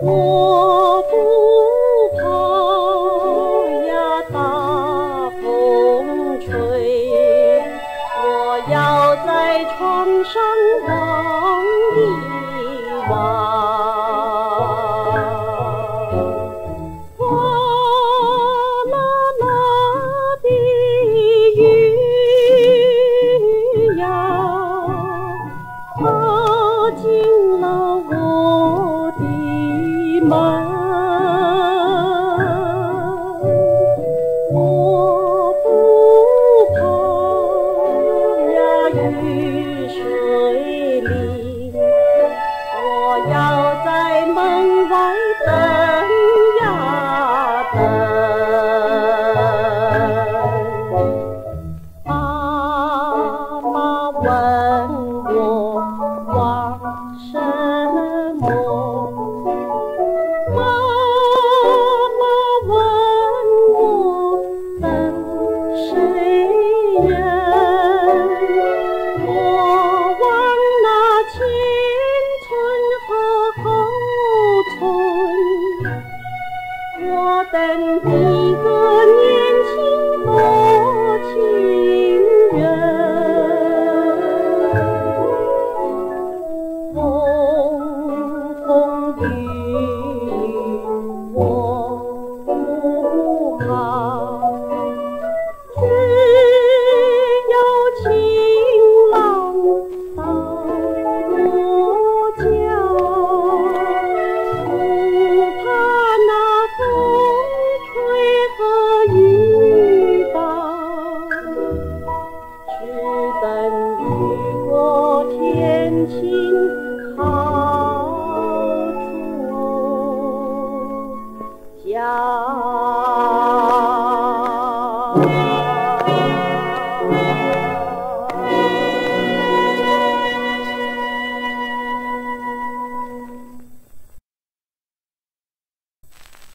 我不怕呀，大风吹，我要在床上望一望。like me. 生子。No.